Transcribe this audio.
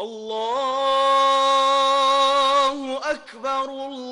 الله أكبر الله